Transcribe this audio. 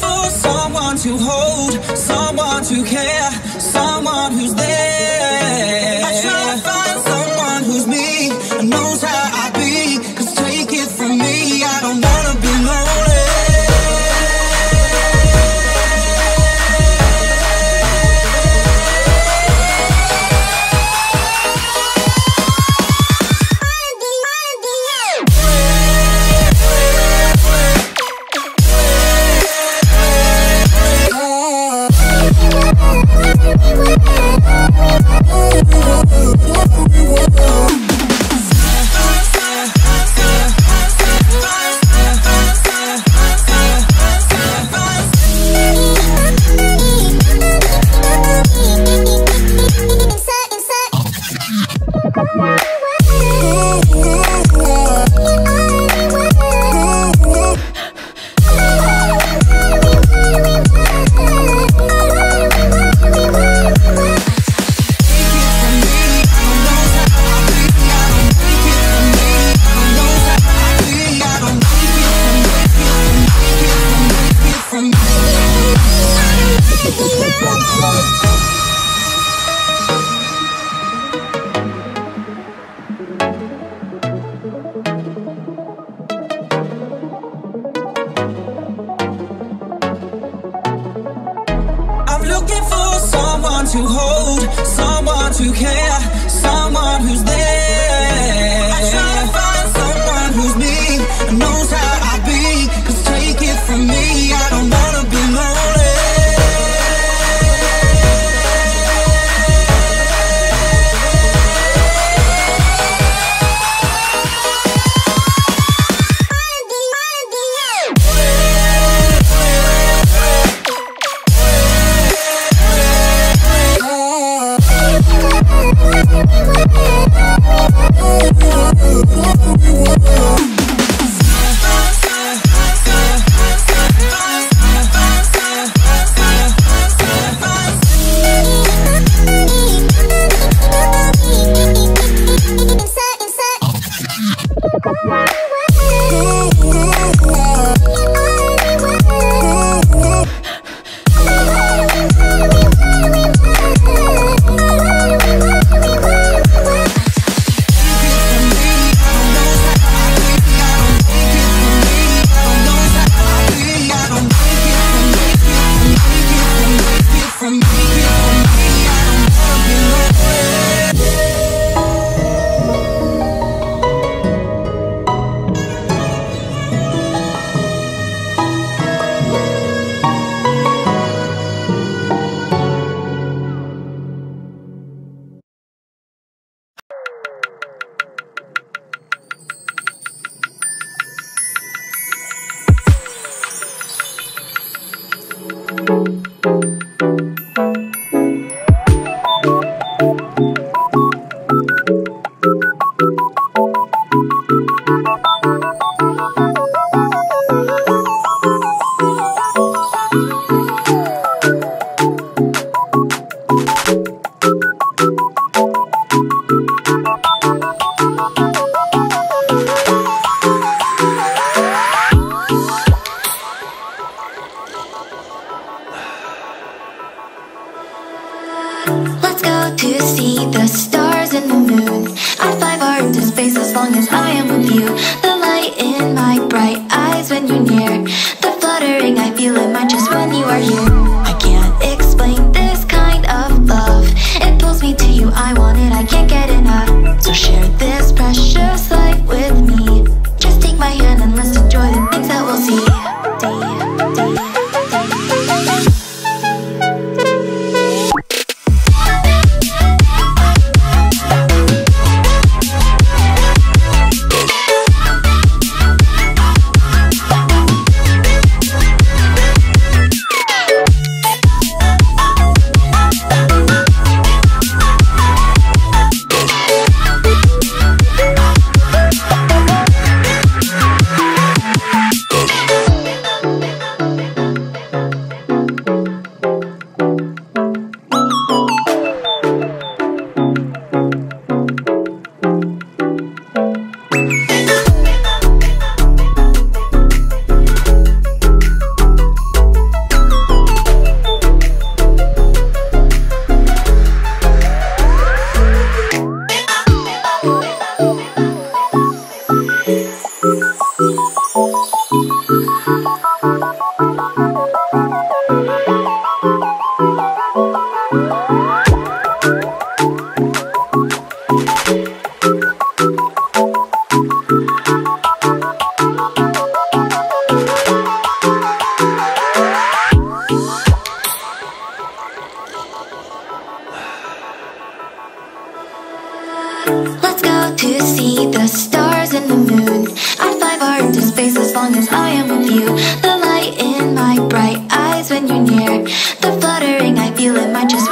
for someone to hold, someone to care, someone who's there. to hold, someone to care, someone who's there. I try to find someone who's me, knows how I be, cause take it from me. Let's go to see the stars and the moon. I'd fly far into space as long as I am with you. The light in my bright eyes when you're near. The fluttering I feel in my chest